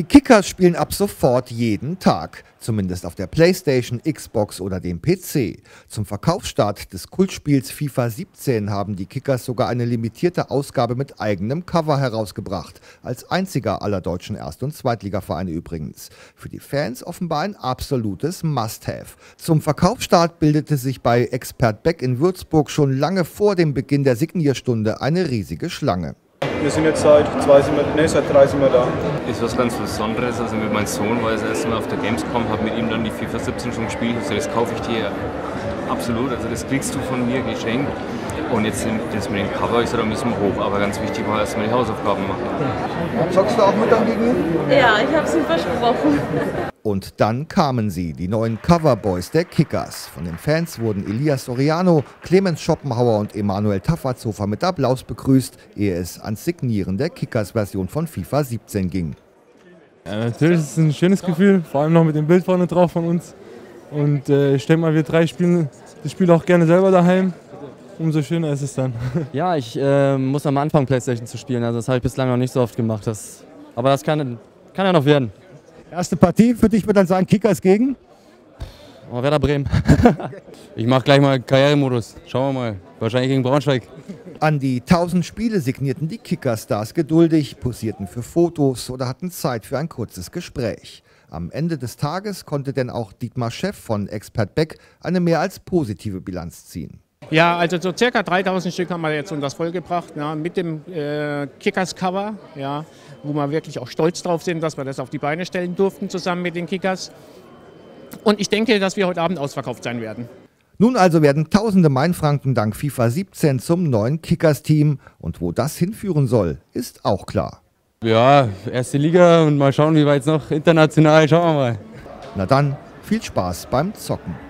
Die Kickers spielen ab sofort jeden Tag, zumindest auf der Playstation, Xbox oder dem PC. Zum Verkaufsstart des Kultspiels FIFA 17 haben die Kickers sogar eine limitierte Ausgabe mit eigenem Cover herausgebracht, als einziger aller deutschen Erst- und Zweitligavereine übrigens. Für die Fans offenbar ein absolutes Must-Have. Zum Verkaufsstart bildete sich bei Expert Beck in Würzburg schon lange vor dem Beginn der Signierstunde eine riesige Schlange. Wir sind jetzt seit zwei, sind wir, nee, seit drei sind wir da. Ist was ganz Besonderes. Also mit meinem Sohn war das erste Mal auf der Gamescom, habe mit ihm dann die FIFA 17 schon gespielt. Also das kaufe ich dir absolut. Also das kriegst du von mir geschenkt. Und jetzt das mit dem Cover ist ja, da müssen wir hoch. Aber ganz wichtig war erstmal die Hausaufgaben machen. Zockst du auch mit am Gegen? Ja, ich habe es ihm versprochen. Und dann kamen sie, die neuen Coverboys der Kickers. Von den Fans wurden Elias Soriano, Clemens Schopenhauer und Emanuel Tafferzofer mit Applaus begrüßt, ehe es ans Signieren der Kickers-Version von FIFA 17 ging. Ja, natürlich ist es ein schönes Gefühl, vor allem noch mit dem Bild vorne drauf von uns. Und äh, ich denke mal, wir drei spielen das Spiel auch gerne selber daheim. Umso schöner ist es dann. Ja, ich äh, muss am Anfang Playstation zu spielen. Also das habe ich bislang noch nicht so oft gemacht. Das, aber das kann, kann ja noch werden. Erste Partie für dich, würde dann sagen, Kickers gegen? Oh, Werder Bremen. ich mache gleich mal Karrieremodus. Schauen wir mal. Wahrscheinlich gegen Braunschweig. An die 1000 Spiele signierten die Kickerstars geduldig, posierten für Fotos oder hatten Zeit für ein kurzes Gespräch. Am Ende des Tages konnte denn auch Dietmar Chef von Expert Beck eine mehr als positive Bilanz ziehen. Ja, also so circa 3000 Stück haben wir jetzt unter das vollgebracht, ja, mit dem äh, Kickers-Cover, ja, wo wir wirklich auch stolz drauf sind, dass wir das auf die Beine stellen durften zusammen mit den Kickers. Und ich denke, dass wir heute Abend ausverkauft sein werden. Nun also werden tausende Mainfranken dank FIFA 17 zum neuen Kickers-Team. Und wo das hinführen soll, ist auch klar. Ja, erste Liga und mal schauen, wie weit es noch international. Schauen wir mal. Na dann, viel Spaß beim Zocken.